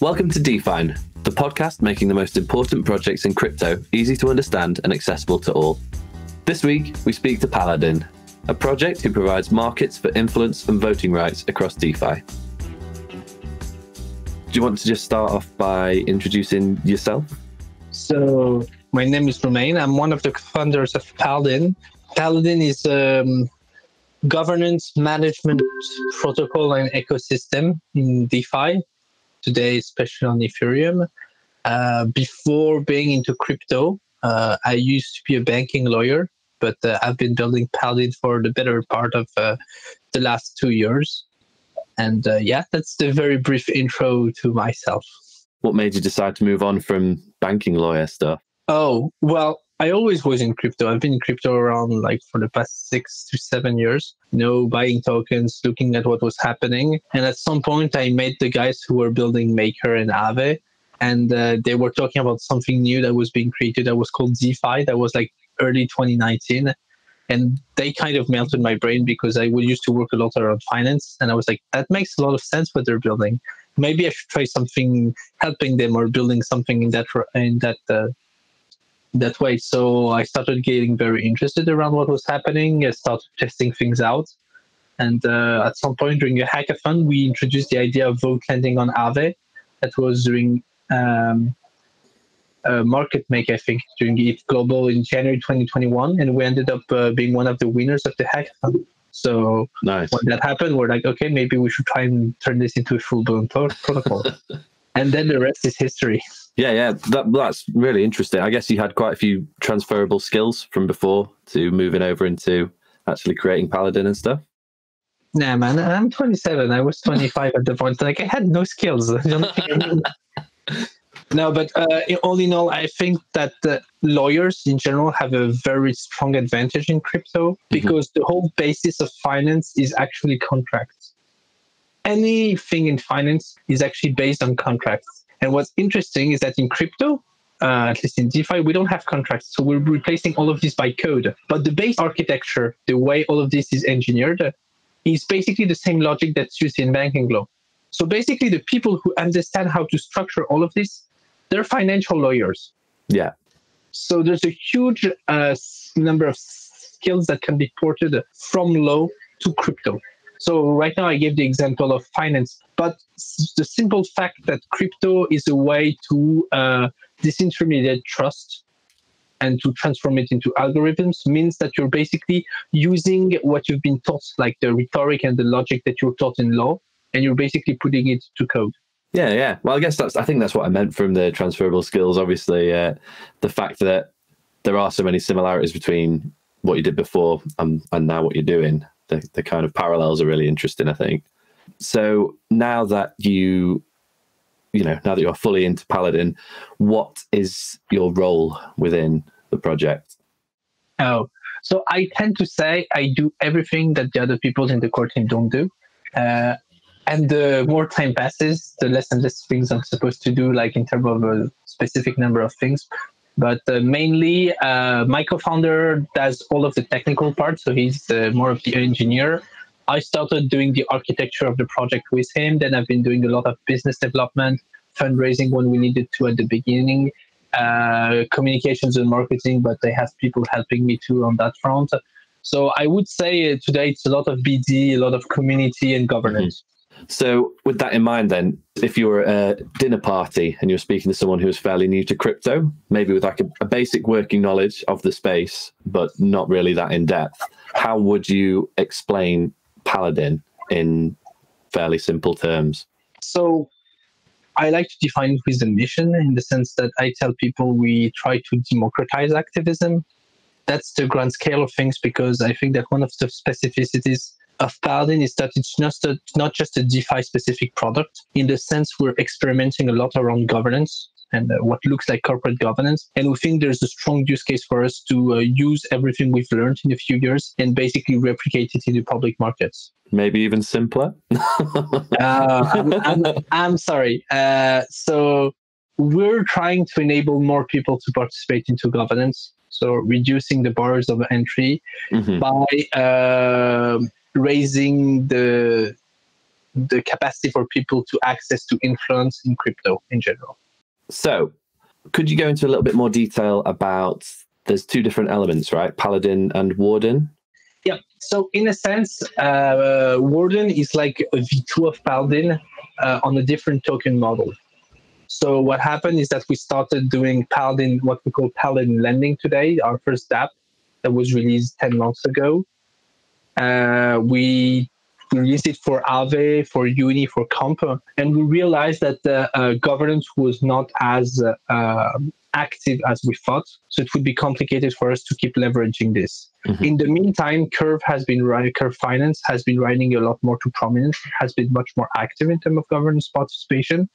Welcome to DeFine, the podcast making the most important projects in crypto easy to understand and accessible to all. This week, we speak to Paladin, a project who provides markets for influence and voting rights across DeFi. Do you want to just start off by introducing yourself? So, my name is Romain. I'm one of the founders of Paladin. Paladin is a um, governance management protocol and ecosystem in DeFi today, especially on Ethereum. Uh, before being into crypto, uh, I used to be a banking lawyer, but uh, I've been building Paladin for the better part of uh, the last two years. And uh, yeah, that's the very brief intro to myself. What made you decide to move on from banking lawyer stuff? Oh, well, I always was in crypto. I've been in crypto around like for the past six to seven years. You know, buying tokens, looking at what was happening. And at some point, I met the guys who were building Maker and Aave. And uh, they were talking about something new that was being created that was called DeFi. That was like early 2019. And they kind of melted my brain because I would used to work a lot around finance. And I was like, that makes a lot of sense what they're building. Maybe I should try something helping them or building something in that in that uh, that way. So I started getting very interested around what was happening. I started testing things out. And uh, at some point during a hackathon, we introduced the idea of vote lending on Aave. That was during um, a market make, I think, during ETH Global in January 2021. And we ended up uh, being one of the winners of the hackathon. So nice. when that happened, we're like, okay, maybe we should try and turn this into a full blown protocol. and then the rest is history. Yeah, yeah, that, that's really interesting. I guess you had quite a few transferable skills from before to moving over into actually creating Paladin and stuff. Nah, man, I'm 27. I was 25 at the point. Like, I had no skills. no, but uh, all in all, I think that uh, lawyers in general have a very strong advantage in crypto mm-hmm. because mm-hmm. the whole basis of finance is actually contracts. Anything in finance is actually based on contracts and what's interesting is that in crypto, uh, at least in DeFi, we don't have contracts. So we're replacing all of this by code. But the base architecture, the way all of this is engineered, is basically the same logic that's used in banking law. So basically, the people who understand how to structure all of this, they're financial lawyers. Yeah. So there's a huge uh, number of skills that can be ported from law to crypto. So right now I gave the example of finance, but the simple fact that crypto is a way to uh, disintermediate trust and to transform it into algorithms means that you're basically using what you've been taught, like the rhetoric and the logic that you're taught in law, and you're basically putting it to code. Yeah, yeah. Well, I guess that's. I think that's what I meant from the transferable skills. Obviously, uh, the fact that there are so many similarities between what you did before and, and now what you're doing the, the kind of parallels are really interesting, I think. So now that you, you know, now that you're fully into Paladin, what is your role within the project? Oh, so I tend to say I do everything that the other people in the core team don't do. Uh, and the more time passes, the less and less things I'm supposed to do, like in terms of a specific number of things. But uh, mainly, uh, my co-founder does all of the technical part, so he's uh, more of the engineer. I started doing the architecture of the project with him. Then I've been doing a lot of business development, fundraising when we needed to at the beginning, uh, communications and marketing. But they have people helping me too on that front. So I would say today it's a lot of BD, a lot of community and governance. So, with that in mind, then, if you were at a dinner party and you're speaking to someone who is fairly new to crypto, maybe with like a, a, basic working knowledge of the space, but not really that in depth, how would you explain Paladin in fairly simple terms? So, I like to define it with the mission in the sense that I tell people we try to democratize activism. That's the grand scale of things because I think that one of the specificities of Paladin is that it's not, a, not just a DeFi specific product. In the sense, we're experimenting a lot around governance and uh, what looks like corporate governance. And we think there's a strong use case for us to uh, use everything we've learned in a few years and basically replicate it in the public markets. Maybe even simpler. uh, I'm, I'm, I'm, sorry. Uh, so we're trying to enable more people to participate into governance. So reducing the bars of entry mm-hmm. by um, raising the the capacity for people to access to influence in crypto in general. So, could you go into a little bit more detail about there's two different elements, right? Paladin and Warden. Yeah. So in a sense, uh, Warden is like a V2 of Paladin uh, on a different token model. So what happened is that we started doing Paladin, what we call Paladin lending today, our first app that was released 10 months ago. Uh, we released it for Aave, for Uni, for Comp, and we realized that the uh, governance was not as uh, active as we thought. So it would be complicated for us to keep leveraging this. Mm-hmm. In the meantime, Curve has been Curve Finance has been rising a lot more to prominence, has been much more active in terms of governance participation.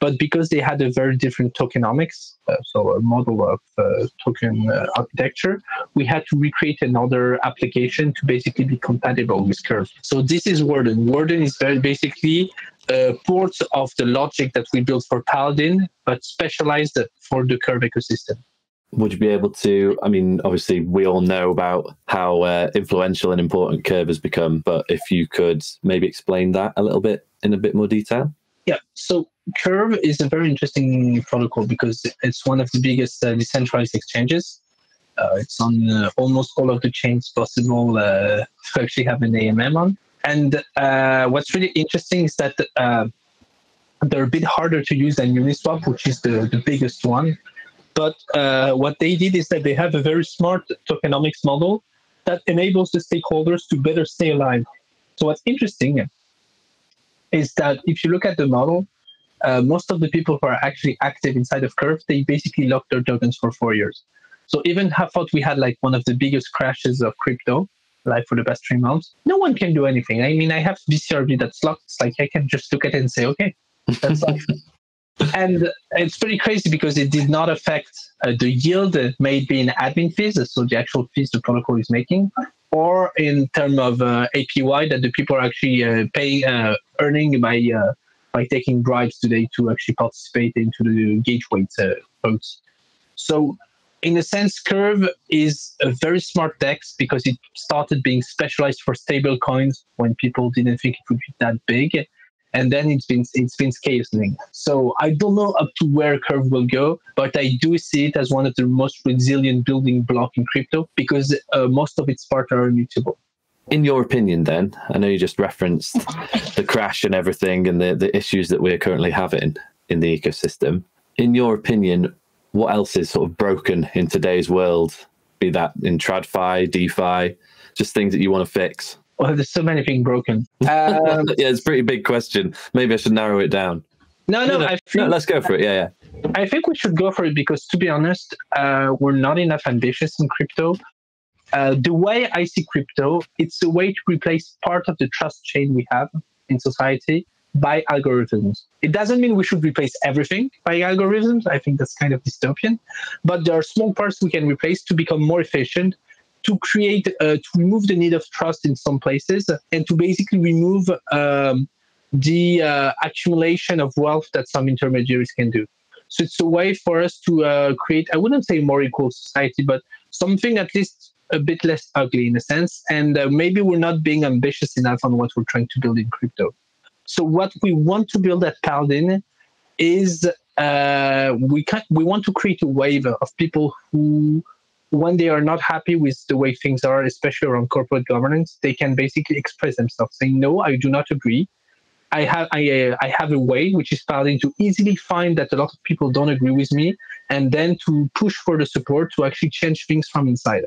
But because they had a very different tokenomics, uh, so a model of uh, token uh, architecture, we had to recreate another application to basically be compatible with Curve. So this is Warden. Warden is very basically a port of the logic that we built for Paladin, but specialized for the Curve ecosystem would you be able to i mean obviously we all know about how uh, influential and important curve has become but if you could maybe explain that a little bit in a bit more detail yeah so Curve is a very interesting protocol because it's one of the biggest uh, decentralized exchanges. Uh, it's on uh, almost all of the chains possible uh, to actually have an AMM on. And uh, what's really interesting is that uh, they're a bit harder to use than Uniswap, which is the, the biggest one. But what they did is that they have a very smart tokenomics model that enables the stakeholders to better stay alive. So what's interesting is that if you look at the model, uh, most of the people who are actually active inside of Curve, they basically lock their tokens for four years. So even I thought we had like one of the biggest crashes of crypto, like for the past three months, no one can do anything. I mean, I have veCRV that's locked. It's like I can just look at it and say, okay, that's like. and it's pretty crazy because it did not affect uh, the yield, maybe in admin fees, so the actual fees the protocol is making, or in terms of uh, APY that the people are actually uh, paying, uh, earning by uh, by taking bribes today to actually participate into the gateway uh, votes. So, in a sense, Curve is a very smart DEX because it started being specialized for stable coins when people didn't think it would be that big. And then it's been it's been scaling. So I don't know up to where Curve will go, but I do see it as one of the most resilient building block in crypto because uh, most of its parts are immutable in your opinion, then, I know you just referenced the crash and everything and the, the issues that we're currently having in the ecosystem. In your opinion, what else is sort of broken in today's world? Be that in TradFi, DeFi, just things that you want to fix? Well, there's so many things broken. Um, yeah, it's a pretty big question. Maybe I should narrow it down. No, no, no, no, no let's go for it. Yeah, yeah. I think we should go for it because, to be honest, uh, we're not enough ambitious in crypto uh, the way I see crypto, it's a way to replace part of the trust chain we have in society by algorithms. It doesn't mean we should replace everything by algorithms. I think that's kind of dystopian. But there are small parts we can replace to become more efficient, to create, uh, to remove the need of trust in some places, and to basically remove um, the uh, accumulation of wealth that some intermediaries can do. So it's a way for us to uh, create, I wouldn't say more equal society, but something at least a bit less ugly in a sense, and uh, maybe we're not being ambitious enough on what we're trying to build in crypto. So what we want to build at Paladin is uh, we can, we want to create a wave of people who, when they are not happy with the way things are, especially around corporate governance, they can basically express themselves, saying, "No, I do not agree. I have I, uh, I have a way which is Paladin to easily find that a lot of people don't agree with me, and then to push for the support to actually change things from inside."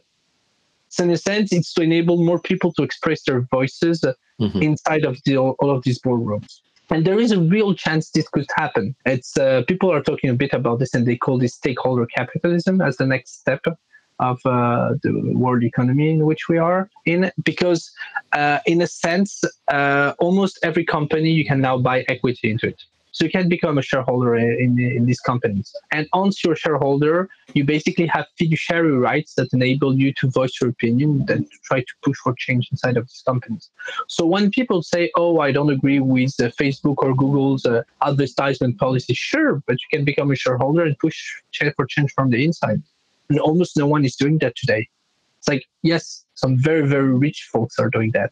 So in a sense, it's to enable more people to express their voices mm-hmm. inside of the, all of these boardrooms. And there is a real chance this could happen. It's uh, people are talking a bit about this, and they call this stakeholder capitalism as the next step of uh, the world economy in which we are in. Because, uh, in a sense, uh, almost every company you can now buy equity into it. So you can become a shareholder in, in these companies. And once you're a shareholder, you basically have fiduciary rights that enable you to voice your opinion and try to push for change inside of these companies. So when people say, oh, I don't agree with uh, Facebook or Google's uh, advertisement policy, sure, but you can become a shareholder and push for change from the inside. And almost no one is doing that today. It's like, yes, some very, very rich folks are doing that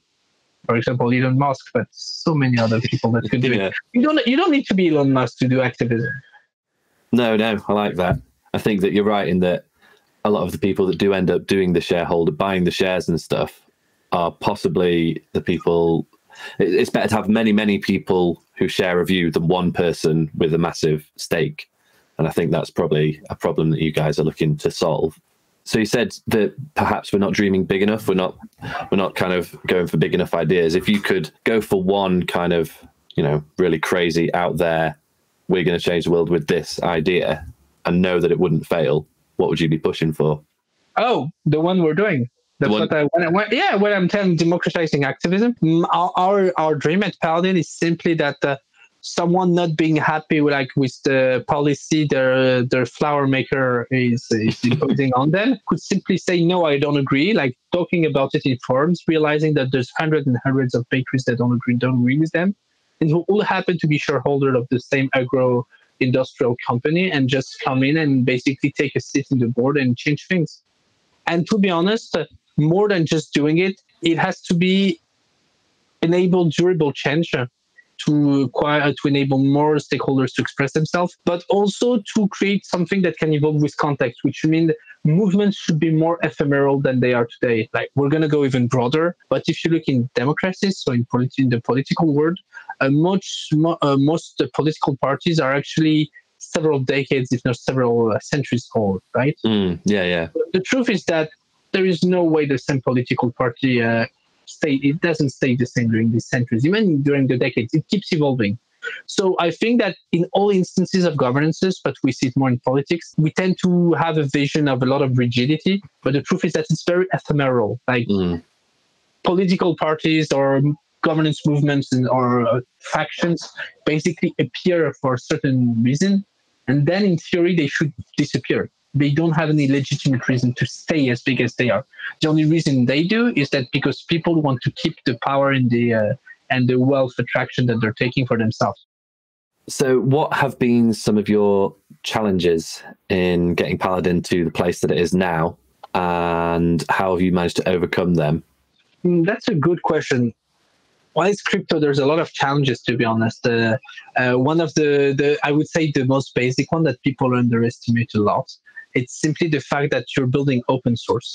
for example, Elon Musk, but so many other people that could do Yeah. it. You don't you don't need to be Elon Musk to do activism. No, no, I like that. I think that you're right in that a lot of the people that do end up doing the shareholder, buying the shares and stuff, are possibly the people. It's better to have many, many people who share a view than one person with a massive stake. And I think that's probably a problem that you guys are looking to solve. So you said that perhaps we're not dreaming big enough. We're not. We're not kind of going for big enough ideas. If you could go for one kind of, you know, really crazy out there we're going to change the world with this idea and know that it wouldn't fail, what would you be pushing for? Oh, the one we're doing. That's one- what I when, I- when yeah when I'm telling democratizing activism. Our our, our dream at Paladin is simply that uh, someone not being happy with like with the policy their their flour maker is, is imposing on them could simply say no, I don't agree. Like talking about it in forums, realizing that there's hundreds and hundreds of bakeries that don't agree don't agree with them, and who all happen to be shareholder of the same agro industrial company and just come in and basically take a seat in the board and change things. And to be honest, more than just doing it, it has to be enable durable change to acquire to enable more stakeholders to express themselves, but also to create something that can evolve with context, which means movements should be more ephemeral than they are today. Like we're going to go even broader, but if you look in democracies, so in, politi- in the political world, uh, much mo- uh, most uh, political parties are actually several decades, if not several uh, centuries old, right? Mm, yeah, yeah. the truth is that there is no way the same political party uh, stay it doesn't stay the same during these centuries even during the decades it keeps evolving. So i think that in all instances of governances but we see it more in politics we tend to have a vision of a lot of rigidity but the truth is that it's very ephemeral like Mm, political parties or governance movements and, or uh, factions basically appear for a certain reason and then in theory they should disappear they don't have any legitimate reason to stay as big as they are the only reason they do is that because people want to keep the power and the uh, and the wealth attraction that they're taking for themselves So, what have been some of your challenges in getting Paladin to the place that it is now, and how have you managed to overcome them? Mm, That's a good question. Why is crypto? There's a lot of challenges, to be honest. Uh, uh, one of the, the, I would say, the most basic one that people underestimate a lot. It's simply the fact that you're building open source.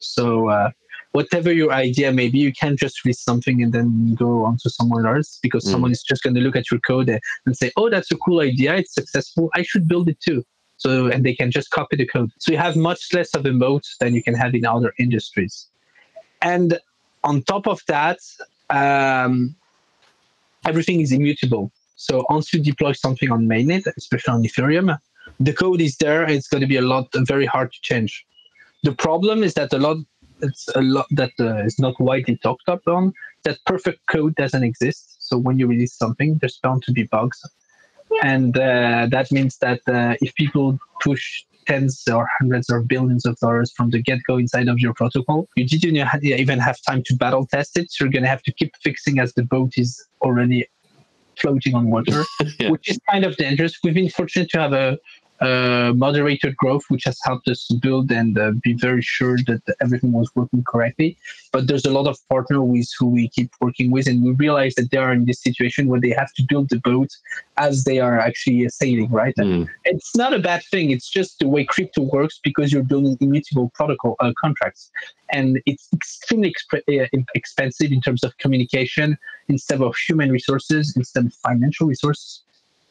So, uh, whatever your idea may be, you can't just release something and then go on to someone else because Mm. someone is just going to look at your code and and say, "Oh, that's a cool idea. It's successful. I should build it too." So, and they can just copy the code. So you have much less of a moat than you can have in other industries. And on top of that, um, everything is immutable. So once you deploy something on mainnet, especially on Ethereum, the code is there. It's going to be a lot very hard to change. The problem is that a lot it's a lot that uh, is not widely talked up on. That perfect code doesn't exist. So when you release something, there's bound to be bugs, and uh, that means that uh, if people push tens or hundreds or billions of dollars from the get-go inside of your protocol, you didn't even have time to battle test it. So you're going to have to keep fixing as the boat is already floating on water, Yeah. which is kind of dangerous. We've been fortunate to have a, a moderated growth, which has helped us to build and uh, be very sure that everything was working correctly. But there's a lot of partners with who we keep working with, and we realize that they are in this situation where they have to build the boat as they are actually sailing, right? Mm, it's not a bad thing. It's just the way crypto works because you're building immutable protocol uh, contracts, and it's extremely exp- uh, expensive in terms of communication instead of human resources, instead of financial resources,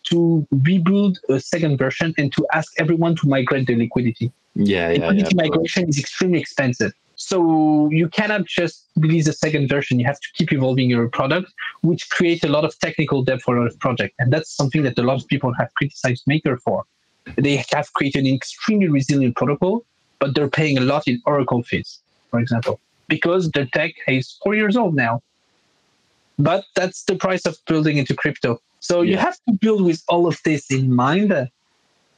to rebuild a second version and to ask everyone to migrate the liquidity. yeah, yeah, yeah. Liquidity course. migration is extremely expensive. So you cannot just release a second version. You have to keep evolving your product, which creates a lot of technical debt for a lot of projects. And that's something that a lot of people have criticized Maker for. They have created an extremely resilient protocol, but they're paying a lot in Oracle fees, for example, because the tech is four years old now. But that's the price of building into crypto. So you have to build with all of this in mind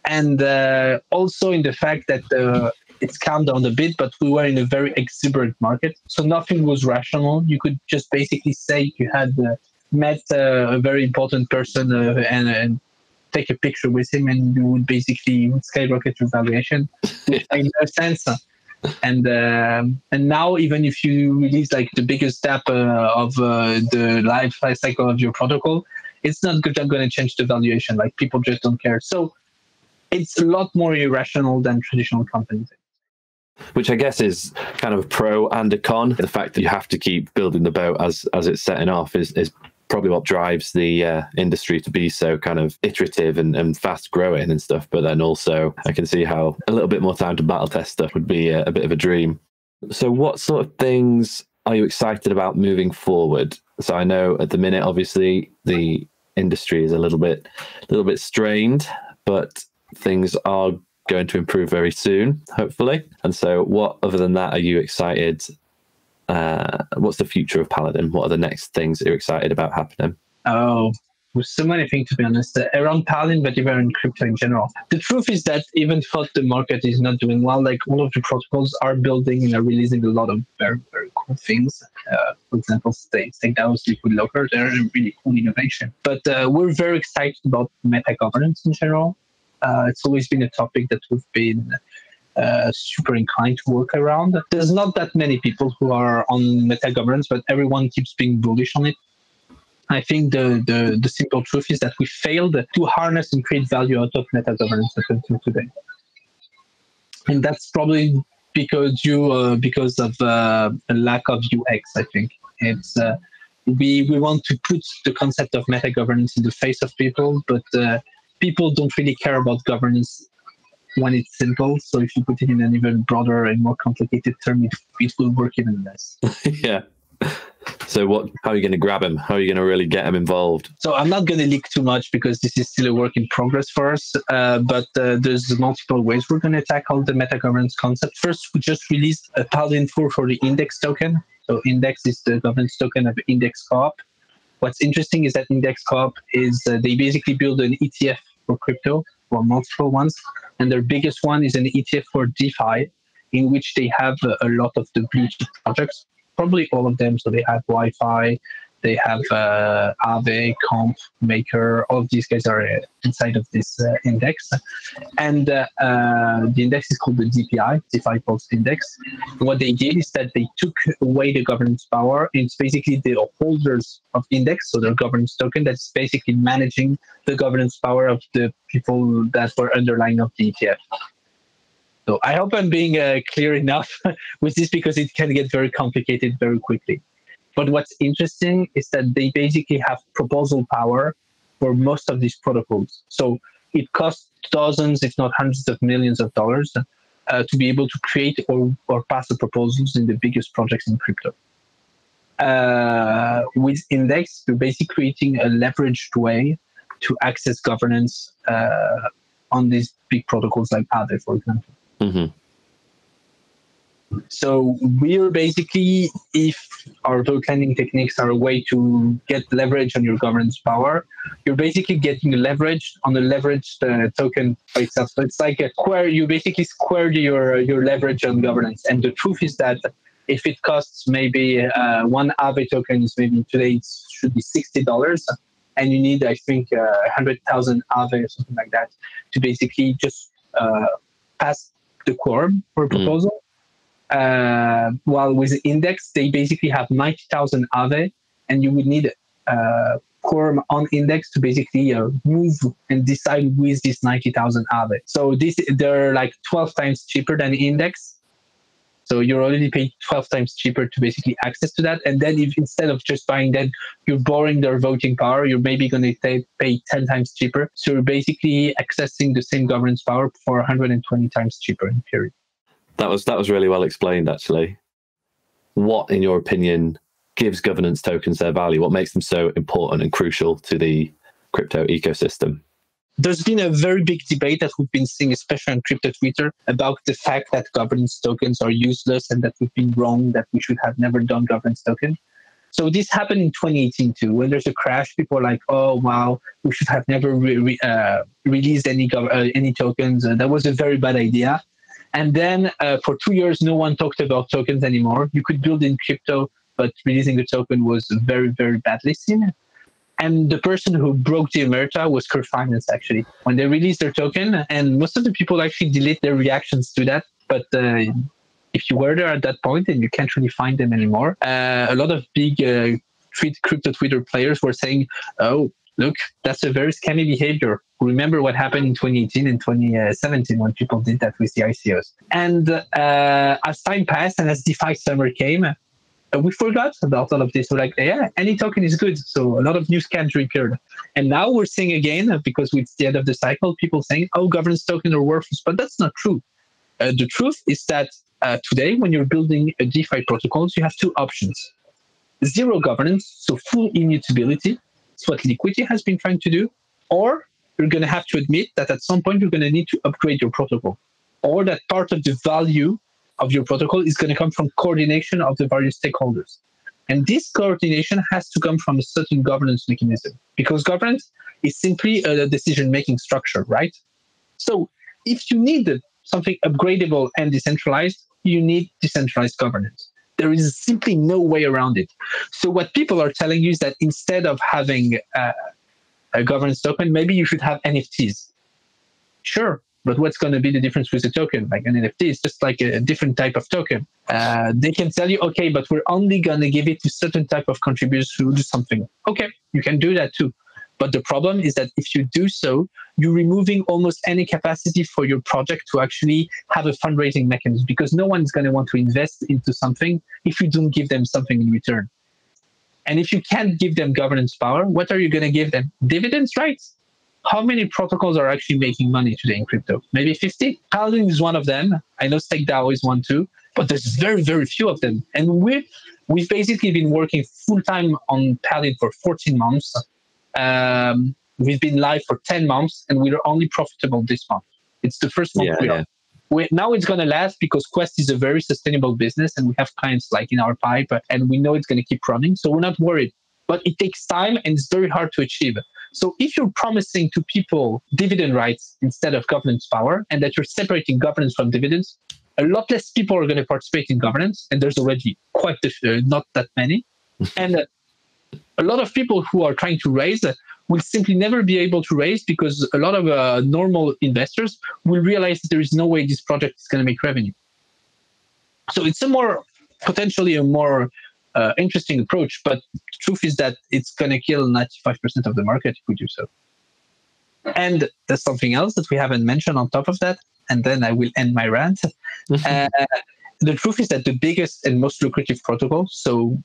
and uh, also in the fact that uh, it's calmed down a bit, but we were in a very exuberant market, so nothing was rational. You could just basically say you had uh, met uh, a very important person uh, and, and take a picture with him, and you would basically would skyrocket your valuation. Made no sense. and um, and now even if you release like the biggest step uh, of uh, the life cycle of your protocol, it's not going to change the valuation. Like people just don't care. So it's a lot more irrational than traditional companies which I guess is kind of a pro and a con. The fact that you have to keep building the boat as as it's setting off is is probably what drives the uh, industry to be so kind of iterative and, and fast growing and stuff. But then also, I can see how a little bit more time to battle test stuff would be a, a bit of a dream. So, what sort of things are you excited about moving forward? So, I know at the minute, obviously, the industry is a little bit, a little bit strained, but things are going to improve very soon, hopefully. And so, what other than that are you excited uh, what's the future of Paladin? What are the next things that you're excited about happening? Oh, there's so many things to be honest uh, around Paladin, but even in crypto in general. The truth is that even if the market is not doing well, like all of the protocols are building and are releasing a lot of very very cool things. Uh, for example, Stake, StakeDAO's Liquid Locker, they're a really cool innovation. But uh, we're very excited about meta governance in general. Uh, it's always been a topic that we've been uh, super inclined to work around. There's not that many people who are on meta governance, but everyone keeps being bullish on it. I think the, the, the simple truth is that we failed to harness and create value out of meta governance up until today. And that's probably because you uh, because of uh, a lack of UX. I think it's uh, we we want to put the concept of meta governance in the face of people, but uh, people don't really care about governance when it's simple. So if you put it in an even broader and more complicated term, it, it will work even less. yeah. So what? How are you going to grab him? How are you going to really get him involved? So I'm not going to leak too much because this is still a work in progress for us. Uh, but uh, there's multiple ways we're going to tackle the meta governance concept. First, we just released a Paladin tool for the Index token. So Index is the governance token of Index Co-op. What's interesting is that Index Co-op is uh, they basically build an ETF for crypto or multiple ones. And their biggest one is an ETF for DeFi, in which they have a lot of the blue chip projects, probably all of them. So they have YFI, they have uh, Aave, Comp, Maker. All of these guys are uh, inside of this uh, index. And uh, uh, the index is called the DPI, DeFi Pulse Index. What they did is that they took away the governance power. It's basically the holders of index, so their governance token, that's basically managing the governance power of the people that were underlying of the ETF. So I hope I'm being uh, clear enough with this because it can get very complicated very quickly. But what's interesting is that they basically have proposal power for most of these protocols. So it costs dozens, if not hundreds of millions of dollars uh, to be able to create or, or pass the proposals in the biggest projects in crypto. Uh, with Index, you're basically creating a leveraged way to access governance uh, on these big protocols like Aave, for example. Mm-hmm. So we're basically, if our tokening techniques are a way to get leverage on your governance power, you're basically getting leverage on the leveraged uh, token by itself. So it's like a square. You basically squared your your leverage on governance. And the truth is that if it costs maybe uh, one Aave token is maybe today it should be sixty dollars, and you need I think uh, hundred thousand Aave or something like that to basically just uh, pass the quorum for a mm. proposal. Mm uh, while with index, they basically have 90,000 Aave, and you would need uh, quorum on index to basically uh, move and decide with this 90,000 Aave. So this they're like 12 times cheaper than index. So you're already paying 12 times cheaper to basically access to that. And then if instead of just buying that, you're borrowing their voting power, you're maybe going to pay 10 times cheaper. So you're basically accessing the same governance power for 120 times cheaper in period. That was that was really well explained, actually. What, in your opinion, gives governance tokens their value? What makes them so important and crucial to the crypto ecosystem? There's been a very big debate that we've been seeing, especially on crypto Twitter, about the fact that governance tokens are useless and that we've been wrong, that we should have never done governance token. So this happened in 2018 too. When there's a crash, people are like, "Oh wow, we should have never re- re- uh, released any gov- uh, any tokens. Uh, that was a very bad idea." And then uh, for two years, no one talked about tokens anymore. You could build in crypto, but releasing a token was very, very badly seen. And the person who broke the emerita was Curve Finance, actually. When they released their token, and most of the people actually delete their reactions to that, but uh, if you were there at that point and you can't really find them anymore, uh, a lot of big uh, crypto Twitter players were saying, "Oh, look, that's a very scammy behavior." Remember what happened in 2018 and 2017 when people did that with the ICOs. And uh, as time passed and as DeFi summer came, we forgot about all of this. We're like, yeah, any token is good. So a lot of new scams appeared. And now we're seeing again, because it's the end of the cycle, people saying, oh, governance tokens are worthless. But that's not true. Uh, the truth is that uh, today, when you're building a DeFi protocols, you have two options. Zero governance, so full immutability. It's what Liquity has been trying to do. Or you're going to have to admit that at some point, you're going to need to upgrade your protocol. Or that part of the value of your protocol is going to come from coordination of the various stakeholders. And this coordination has to come from a certain governance mechanism because governance is simply a decision making structure, right? So if you need something upgradable and decentralized, you need decentralized governance. There is simply no way around it. So what people are telling you is that instead of having uh, a governance token, maybe you should have NFTs. Sure, but what's going to be the difference with a token? Like an NFT is just like a different type of token. Uh, they can tell you, okay, but we're only going to give it to certain type of contributors who do something. Okay, you can do that too. But the problem is that if you do so, you're removing almost any capacity for your project to actually have a fundraising mechanism because no one's going to want to invest into something if you don't give them something in return. And if you can't give them governance power, what are you going to give them? Dividends, right? How many protocols are actually making money today in crypto? Maybe 50? Paladin is one of them. I know StakeDAO is one too, but there's very, very few of them. And we we've basically been working full time on Paladin for 14 months um, we've been live for 10 months and we're only profitable this month. It's the first month yeah, we yeah. are. We, now it's going to last because Quest is a very sustainable business and we have clients like in our pipe and we know it's going to keep running. So we're not worried. But it takes time and it's very hard to achieve. So if you're promising to people dividend rights instead of governance power and that you're separating governance from dividends, a lot less people are going to participate in governance. And there's already quite uh, not that many. and uh, a lot of people who are trying to raise will simply never be able to raise because a lot of uh, normal investors will realize that there is no way this project is going to make revenue. So it's a more potentially a more uh, interesting approach, but the truth is that it's going to kill 95% of the market if we do so. And there's something else that we haven't mentioned on top of that, and then I will end my rant. uh, the truth is that the biggest and most lucrative protocol, so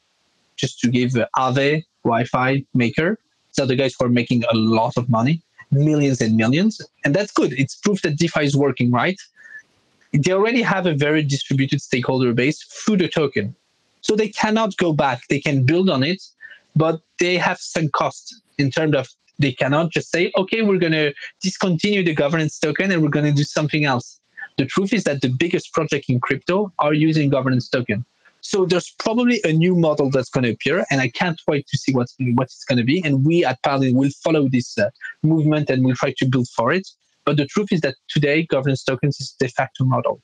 just to give uh, Aave YFI maker. So the guys who are making a lot of money, millions and millions, and that's good. It's proof that DeFi is working right. They already have a very distributed stakeholder base through the token, so they cannot go back. They can build on it, but they have some costs in terms of they cannot just say, okay, we're going to discontinue the governance token and we're going to do something else. The truth is that the biggest project in crypto are using governance token. So there's probably a new model that's going to appear, and I can't wait to see what's what it's going to be. And we at Paladin will follow this uh, movement and we'll try to build for it. But the truth is that today governance tokens is de facto model.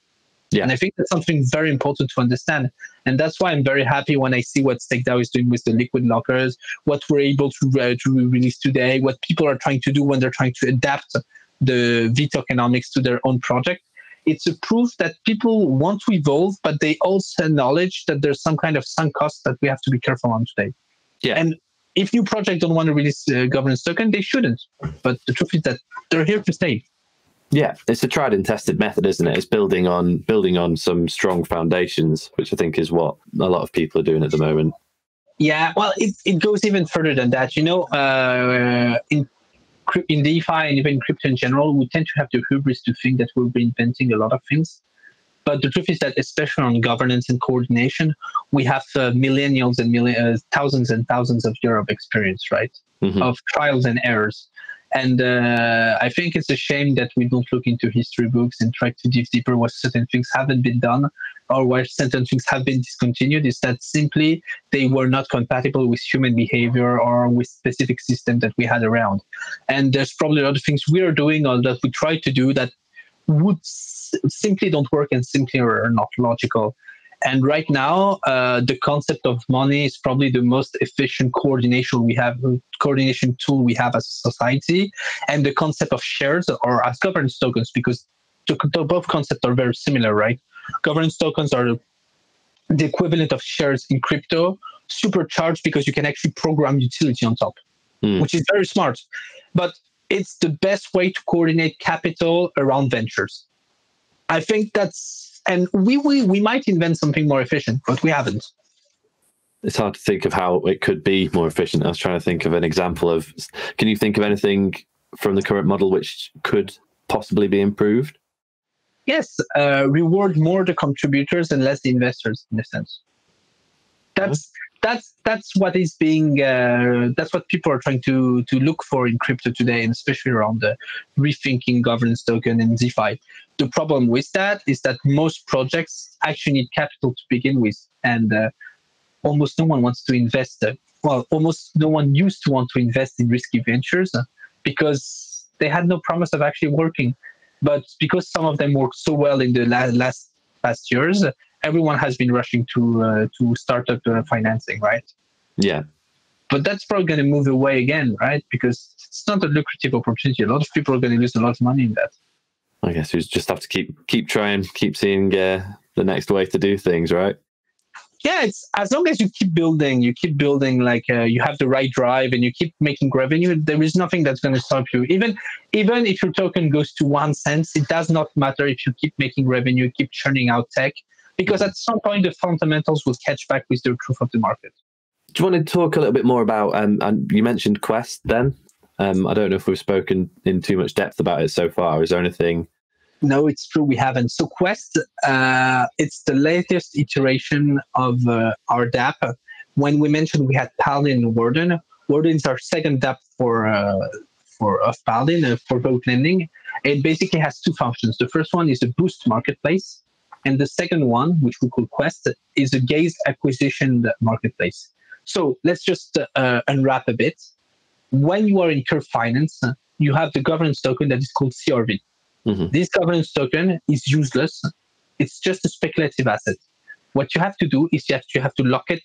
Yeah. And I think that's something very important to understand. And that's why I'm very happy when I see what StakeDAO is doing with the liquid lockers, what we're able to, uh, to release today, what people are trying to do when they're trying to adapt the V tokenomics to their own project it's a proof that people want to evolve, but they also acknowledge that there's some kind of sunk cost that we have to be careful on today. Yeah. And if new projects don't want to release a governance token, they shouldn't. But the truth is that they're here to stay. Yeah, it's a tried and tested method, isn't it? It's building on building on some strong foundations, which I think is what a lot of people are doing at the moment. Yeah, well, it, it goes even further than that. You know, uh, in in DeFi and even crypto in general, we tend to have the hubris to think that we're reinventing a lot of things. But the truth is that, especially on governance and coordination, we have uh, millennials and million, uh, thousands and thousands of years of experience, right? Mm-hmm. Of trials and errors. And uh, I think it's a shame that we don't look into history books and try to dig deeper why certain things haven't been done or why certain things have been discontinued. Is that simply they were not compatible with human behavior or with specific system that we had around. And there's probably a lot of things we are doing or that we try to do that would simply don't work and simply are not logical. And right now, uh, the concept of money is probably the most efficient coordination we have, coordination tool we have as a society. And the concept of shares or as governance tokens, because both concepts are very similar, right? Governance tokens are the equivalent of shares in crypto, supercharged because you can actually program utility on top, mm. which is very smart. But it's the best way to coordinate capital around ventures. I think that's, and we, we, we might invent something more efficient, but we haven't. It's hard to think of how it could be more efficient. I was trying to think of an example of, can you think of anything from the current model which could possibly be improved? Yes, uh, reward more the contributors and less the investors in a sense. That's that's that's what is being uh, that's what people are trying to to look for in crypto today, and especially around the rethinking governance token and DeFi. The problem with that is that most projects actually need capital to begin with, and uh, almost no one wants to invest. Uh, well, almost no one used to want to invest in risky ventures uh, because they had no promise of actually working. But because some of them worked so well in the last, last past years, everyone has been rushing to uh, to startup uh, financing, right? Yeah. But that's probably going to move away again, right? Because it's not a lucrative opportunity. A lot of people are going to lose a lot of money in that. I guess we just have to keep keep trying, keep seeing uh, the next way to do things, right? yeah, it's as long as you keep building, you keep building like uh, you have the right drive and you keep making revenue. There is nothing that's going to stop you. Even even if your token goes to one cent, it does not matter if you keep making revenue, keep churning out tech, because at some point the fundamentals will catch back with the truth of the market. Do you want to talk a little bit more about? Um, and you mentioned Quest then. Um, I don't know if we've spoken in too much depth about it so far. Is there anything no, it's true. We haven't. So Quest, uh, it's the latest iteration of uh, our DApp. When we mentioned we had Paladin and Warden, Warden is our second DApp for uh, for of Paladin uh, for vote lending. It basically has two functions. The first one is a boost marketplace, and the second one, which we call Quest, is a gaze acquisition marketplace. So let's just uh, unwrap a bit. When you are in Curve Finance, you have the governance token that is called CRV. Mm-hmm. This governance token is useless. It's just a speculative asset. What you have to do is you have to, you have to lock it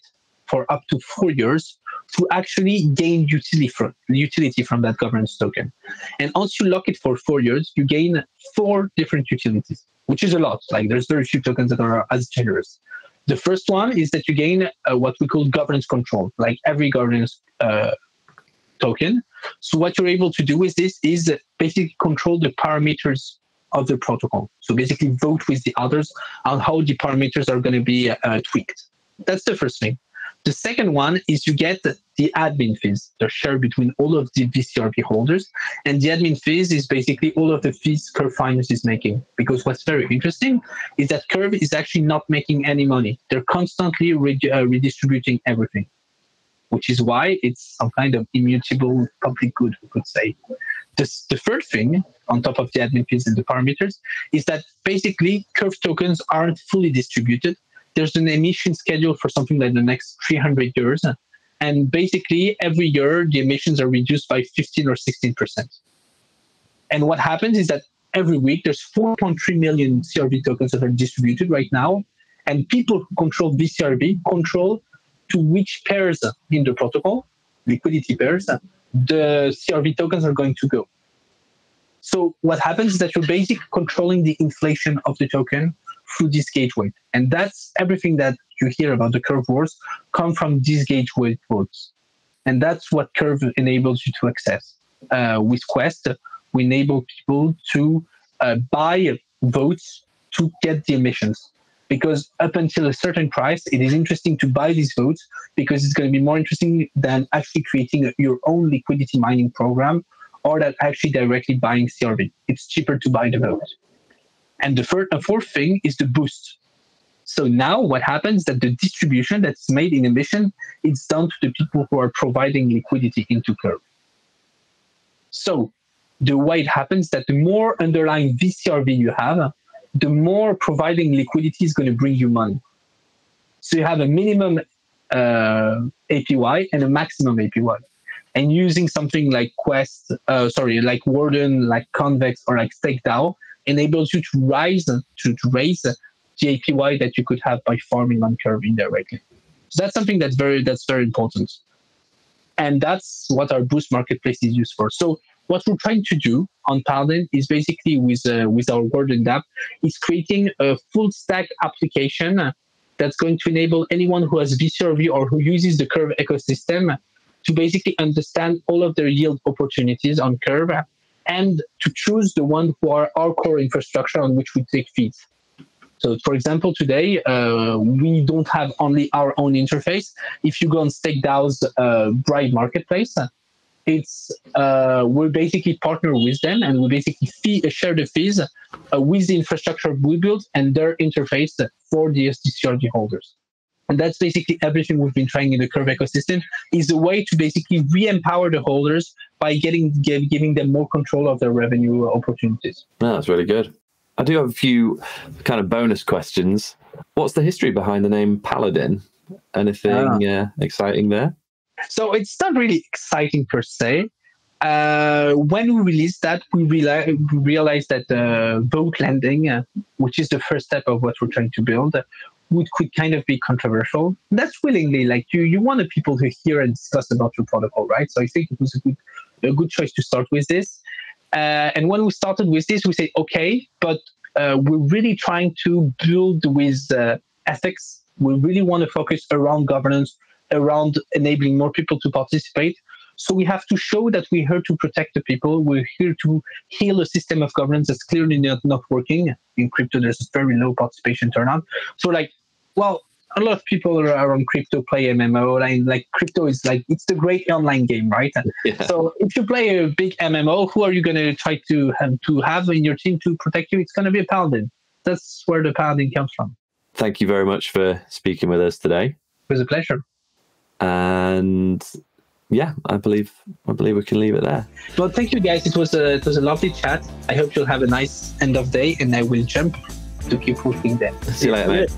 for up to four years to actually gain utility from, utility from that governance token. And once you lock it for four years, you gain four different utilities, which is a lot. Like there's very few tokens that are as generous. The first one is that you gain uh, what we call governance control. Like every governance uh, token. So what you're able to do with this is basically control the parameters of the protocol. So basically vote with the others on how the parameters are going to be uh, tweaked. That's the first thing. The second one is you get the admin fees. They're shared between all of the veCRV holders. And the admin fees is basically all of the fees Curve Finance is making. Because what's very interesting is that Curve is actually not making any money. They're constantly re- uh, redistributing everything which is why it's some kind of immutable public good, we could say. This, the third thing, on top of the admin fees and the parameters, is that basically Curve tokens aren't fully distributed. There's an emission schedule for something like the next 300 years. And basically, every year, the emissions are reduced by 15 or 16%. And what happens is that every week, there's 4.3 million CRV tokens that are distributed right now. And people who control veCRV control to which pairs in the protocol, liquidity pairs, the CRV tokens are going to go. So what happens is that you're basically controlling the inflation of the token through this gateway. And that's everything that you hear about the curve wars come from these weight votes. And that's what curve enables you to access. Uh, with Quest, we enable people to uh, buy votes to get the emissions because up until a certain price, it is interesting to buy these votes because it's going to be more interesting than actually creating your own liquidity mining program or that actually directly buying CRV. It's cheaper to buy the vote. And the third and fourth thing is the boost. So now what happens that the distribution that's made in emission is down to the people who are providing liquidity into Curve. So the way it happens that the more underlying veCRV you have, the more providing liquidity is going to bring you money. So you have a minimum uh, APY and a maximum APY. And using something like Quest, uh, sorry, like Warden, like Convex, or like StakeDAO enables you to rise to, to raise the APY that you could have by farming on Curve indirectly. So that's something that's very that's very important. And that's what our Boost marketplace is used for. So what we're trying to do on Paladin is basically with uh, with our Warden app is creating a full stack application that's going to enable anyone who has veCRV or who uses the Curve ecosystem to basically understand all of their yield opportunities on Curve and to choose the one who are our core infrastructure on which we take feeds. So, for example, today uh, we don't have only our own interface. If you go on StakeDAO's uh, Bribe Marketplace, it's uh, we basically partner with them and we basically fee, share the fees uh, with the infrastructure we build and their interface for the sdCRV holders. And that's basically everything we've been trying in the Curve ecosystem is a way to basically re-empower the holders by getting give, giving them more control of their revenue opportunities. No, that's really good. I do have a few kind of bonus questions. What's the history behind the name Paladin? Anything ah. uh, exciting there? So it's not really exciting per se. Uh, when we released that, we, reali- we realized that uh, vote lending, uh, which is the first step of what we're trying to build, would could kind of be controversial. That's willingly like you you want the people to hear and discuss about your protocol, right? So I think it was a good a good choice to start with this. Uh, and when we started with this, we said okay, but uh, we're really trying to build with uh, ethics. We really want to focus around governance, around enabling more people to participate. So we have to show that we're here to protect the people. We're here to heal a system of governance that's clearly not, not working. In crypto, there's very low participation turnout. So like, well, a lot of people are on crypto play MMO. Like, like crypto is like it's the great online game, right? Yeah. So if you play a big MMO, who are you going to try to have to have in your team to protect you? It's going to be a paladin. That's where the paladin comes from. Thank you very much for speaking with us today. It was a pleasure. And yeah, I believe I believe we can leave it there. Well, thank you guys. It was a it was a lovely chat. I hope you'll have a nice end of day, and I will jump to keep working there. See you later, mate.